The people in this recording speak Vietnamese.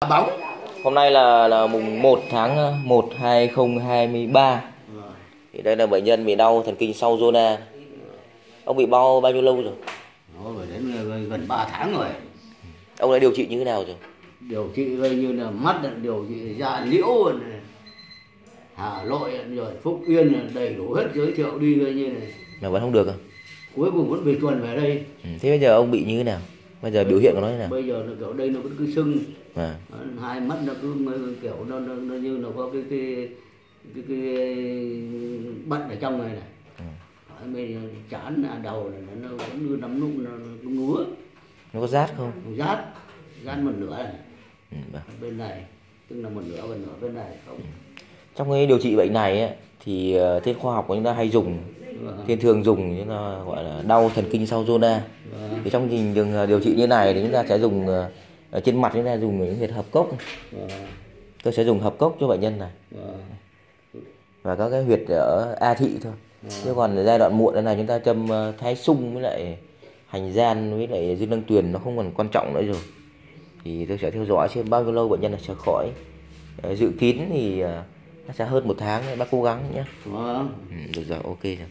bóng Hôm nay là là mùng 1 tháng 1 2023. Thì đây là bệnh nhân bị đau thần kinh sau zona. Ông bị bao bao nhiêu lâu rồi? nó phải đến gần 3 tháng rồi Ông đã điều trị như thế nào rồi? điều trị coi như là mắt điều trị da liễu Hà Nội rồi Phúc Yên đầy đủ hết giới thiệu đi coi như này Mà vẫn không được à? cuối cùng vẫn về tuần về đây Ừ, Thế bây giờ ông bị như thế nào? Bây giờ biểu hiện của nó thế nào? bây giờ là kiểu đây nó vẫn cứ sưng À, hai mắt nó cứ kiểu nó, nó, nó như nó có cái cái cái, cái bận ở trong này này Ừ. ở bên chán đầu này nó vẫn như nắm nút nó, nó ngứa nó có rát không? rát rát một nửa này Ừ, vâng. bên này tức là một nửa một nửa bên này không Trong cái điều trị bệnh này ấy, thì ờ, trên khoa học của chúng ta hay dùng Vâng. thiên thường dùng chúng ta gọi là đau thần kinh sau zona. Vâng. Thì trong trình đường ờ, điều trị như này thì chúng ta sẽ dùng ờ, ở trên mặt chúng ta dùng những huyệt hợp cốc. Vâng. Tôi sẽ dùng hợp cốc cho bệnh nhân này. Vâng. và các cái huyệt ở A thị thôi. Chứ còn giai đoạn muộn thế này chúng ta châm ờ, thái sung với lại hành gian với lại dương đăng tuyền nó không còn quan trọng nữa rồi. Thì tôi sẽ theo dõi xem bao nhiêu lâu bệnh nhân là sẽ khỏi. Dự kiến thì nó sẽ hơn một tháng bác cố gắng nhé. Vâng. Ừ, được rồi, ok rồi.